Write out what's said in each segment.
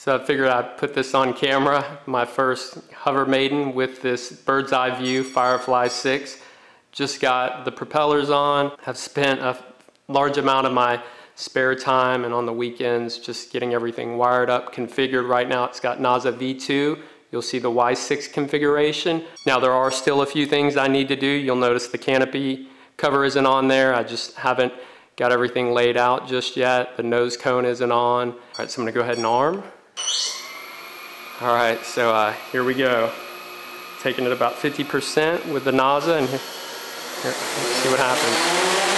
So I figured I'd put this on camera, my first hover maiden with this BirdsEyeView Firefly 6. Just got the propellers on, I've spent a large amount of my spare time and on the weekends just getting everything wired up, configured. Right now it's got NAZA V2. You'll see the Y6 configuration. Now there are still a few things I need to do. You'll notice the canopy cover isn't on there. I just haven't got everything laid out just yet. The nose cone isn't on. All right, so I'm gonna go ahead and arm. All right, so uh, here we go. Taking it about 50% with the NAZA and here, here, see what happens.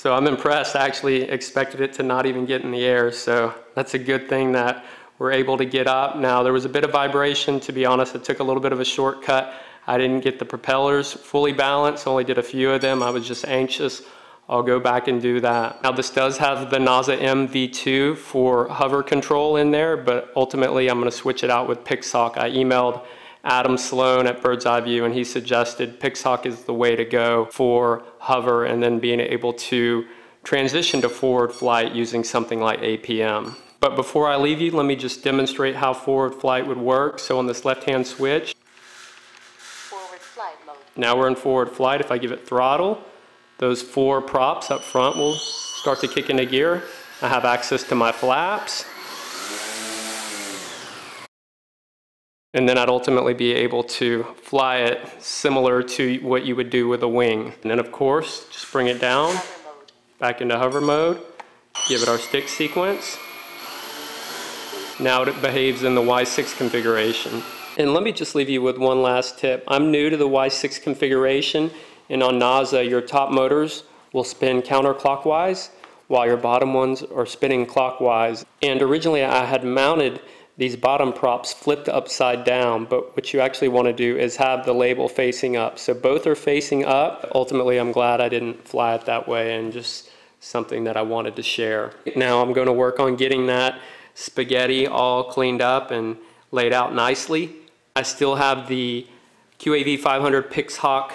So I'm impressed. I actually expected it to not even get in the air. So that's a good thing that we're able to get up. Now there was a bit of vibration. To be honest, it took a little bit of a shortcut. I didn't get the propellers fully balanced, only did a few of them. I was just anxious. I'll go back and do that. Now this does have the NAZA MV2 for hover control in there, but ultimately I'm gonna switch it out with PixHawk. I emailed Adam Sloan at BirdsEyeView, and he suggested PixHawk is the way to go for hover and then being able to transition to forward flight using something like APM. But before I leave you, let me just demonstrate how forward flight would work. So on this left-hand switch, forward flight mode. now we're in forward flight. If I give it throttle, those four props up front will start to kick into gear. I have access to my flaps. And then I'd ultimately be able to fly it similar to what you would do with a wing. And then of course, just bring it down, back into hover mode, give it our stick sequence. Now it behaves in the Y6 configuration. And let me just leave you with one last tip. I'm new to the Y6 configuration, and on NAZA, your top motors will spin counterclockwise while your bottom ones are spinning clockwise. And originally I had mounted these bottom props flipped upside down, but what you actually want to do is have the label facing up. So both are facing up. Ultimately, I'm glad I didn't fly it that way and just something that I wanted to share. Now I'm going to work on getting that spaghetti all cleaned up and laid out nicely. I still have the QAV 500 PixHawk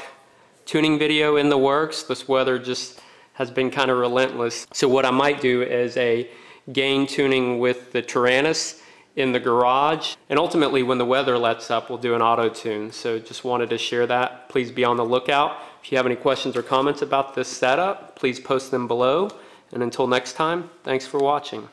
tuning video in the works. This weather just has been kind of relentless. So what I might do is a gain tuning with the Taranis in the garage. And ultimately, when the weather lets up, we'll do an auto tune. So just wanted to share that. Please be on the lookout. If you have any questions or comments about this setup, please post them below. And until next time, thanks for watching.